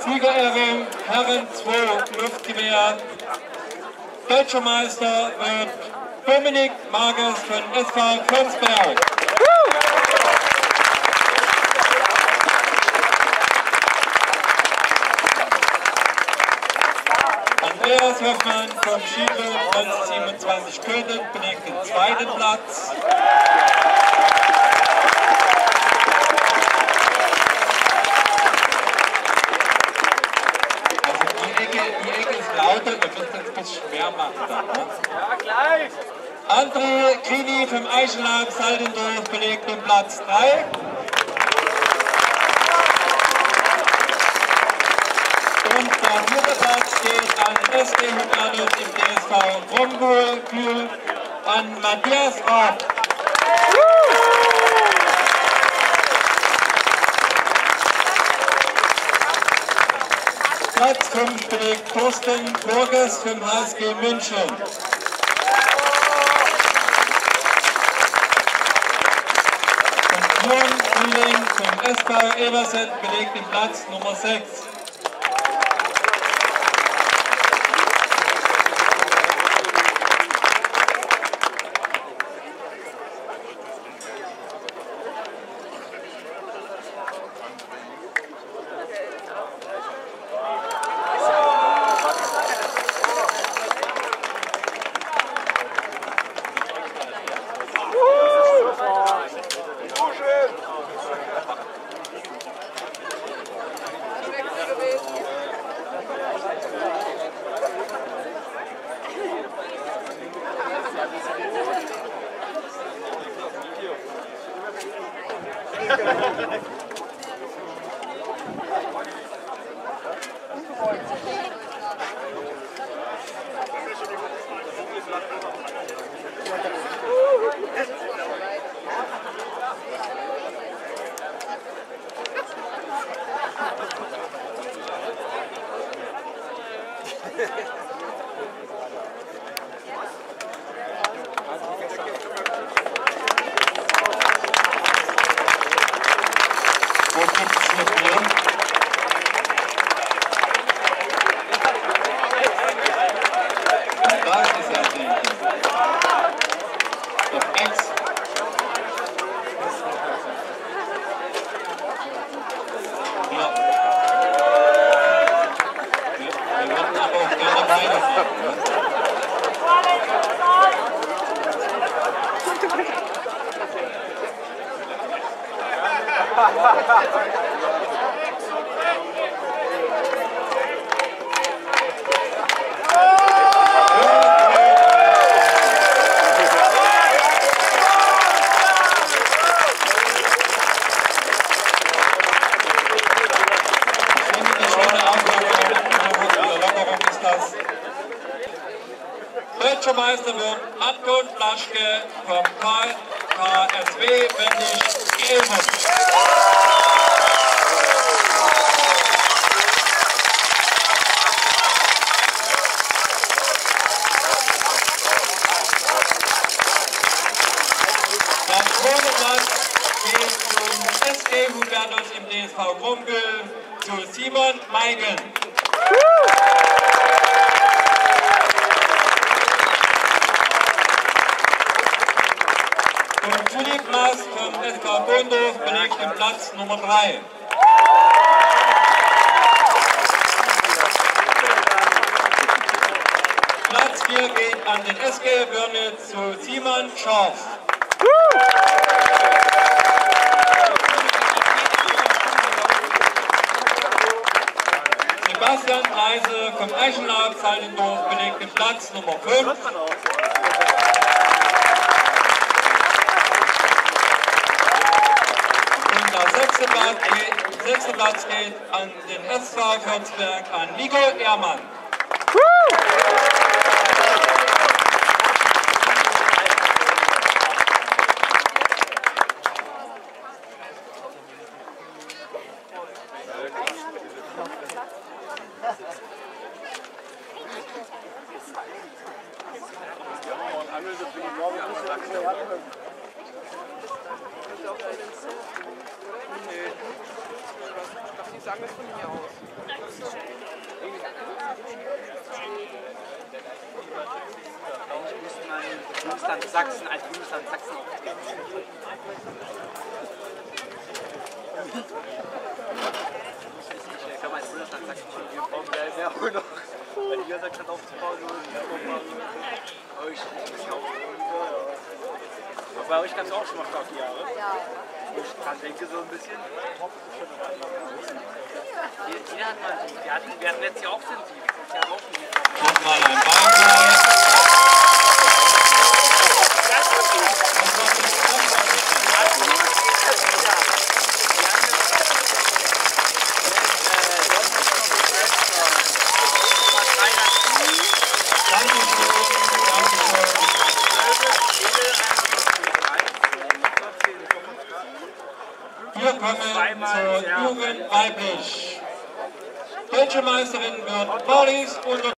2 Luftgewehr. Deutscher Meister wird Dominik Mages von SV Konsberg. Andreas Hoffmann vom Skiclub 1927 Köthen belegt den zweiten Platz. Also die Ecke, die Ecke ist lauter, da müsst ihr es ein bisschen schwer machen. Dann, ne? Ja, gleich. André Krini vom Eichenladen Saldendorf belegt den Platz 3. Und der vierte Platz geht an SG Huganus im DSV Bromburg an Matthias Raab. Platz 5 belegt Thorsten Burges vom HSG München. Und Björn Frühling vom SV Everset belegt den Platz Nummer 6. Yeah. Gibt es noch mehr? Da ist es ja nicht. Auf Ex. Ja. Wir, wir würden aber auch gerne weiterfahren. Ne? Ich finde eine schöne Auflockerung, eine Lockerung ist das. Deutscher Meister wird Anton Plaschke vom KSW Wendig Elmut. Hubertus im DSV Grumbühl zu Simon Meigen. Maas vom SV Bondorf belegt den Platz Nummer 3. Platz 4 geht an den SG Wörnitz zu Simon Scharf. Sebastian Reise vom Eichenlaub Saldendorf belegt den Platz Nummer 5. Sechste Platz, geht, sechste Platz geht an den SV Würzberg an Nico Ehrmann. Die sagen das von mir aus. Eigentlich müsste man Bundesland Sachsen als Bundesland Sachsen aufgeben. Ich kann mal als Bundesland Sachsen schon hier brauchen wir ja auch noch. Weil die Niedersachsen aufzubauen ich muss ja auch Aber bei euch gab es auch schon mal starke Jahre. Wo denke, so ein bisschen. Jeder hat mal, hatten, wir hatten letztes Jahr auch sensitiv. Wir haben auch nicht. Zur Jugend weiblich. Deutsche Meisterin wird Marlies und